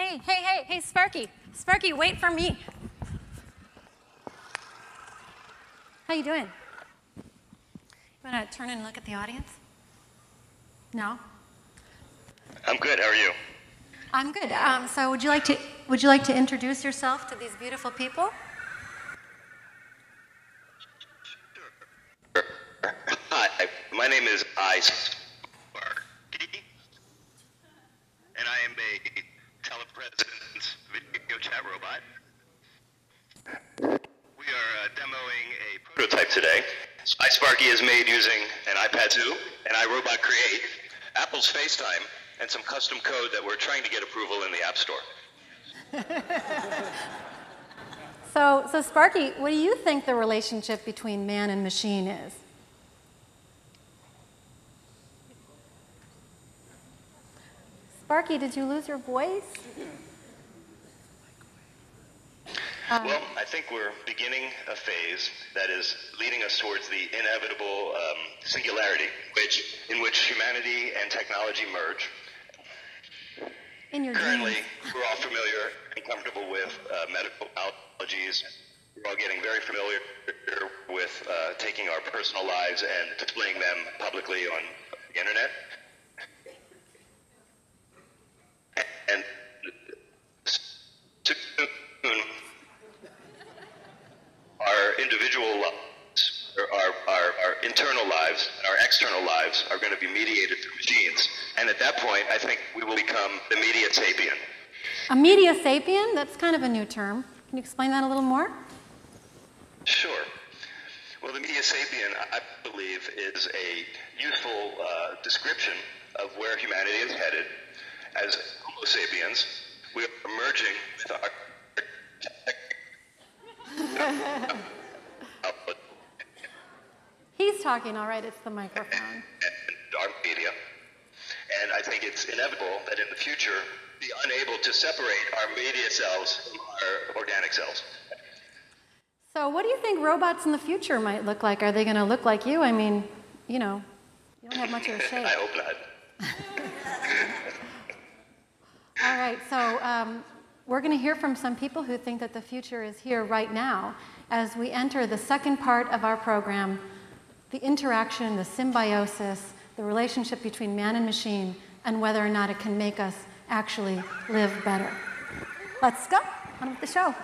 Hey, hey, hey, hey, Sparky. Sparky, wait for me. How you doing? You want to turn and look at the audience? No? I'm good. How are you? I'm good. Um, so would you like to would you like to introduce yourself to these beautiful people? Hi, my name is iSparky, and I am a telepresence video chat robot. We are uh, demoing a prototype today. iSparky is made using an iPad 2 and iRobot Create, Apple's FaceTime, and some custom code that we're trying to get approval in the App Store. So, so Sparky, what do you think the relationship between man and machine is? Sparky, did you lose your voice? Well, I think we're beginning a phase that is leading us towards the inevitable um, singularity, which in which humanity and technology merge. In your Currently, we're all familiar and comfortable with uh, medical technologies. We're all getting very familiar with uh, taking our personal lives and displaying them publicly on the internet. And soon, our individual lives, or our, our, our internal lives, and our external lives are going to be mediated through machines. And at that point, I think we will become the media sapien. A media sapien? That's kind of a new term. Can you explain that a little more? Sure. Well, the media sapien, I believe, is a useful uh, description of where humanity is headed. As Homo sapiens, we are merging with our He's talking, all right, it's the microphone. and our media. And I think it's inevitable that in the future, be unable to separate our media cells from our organic cells. So, what do you think robots in the future might look like? Are they going to look like you? I mean, you know, you don't have much of a shape. I hope not. All right, so um, we're going to hear from some people who think that the future is here right now as we enter the second part of our program the interaction, the symbiosis, the relationship between man and machine, and whether or not it can make us actually live better. Let's go on with the show.